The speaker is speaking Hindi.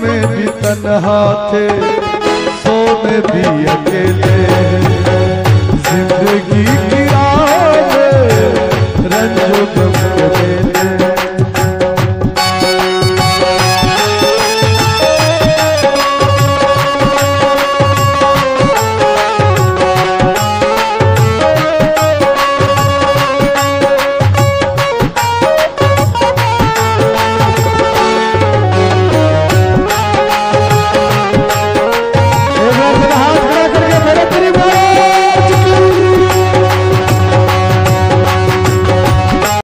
में भी तनहा थे सोने भी अकेले ज़िंदगी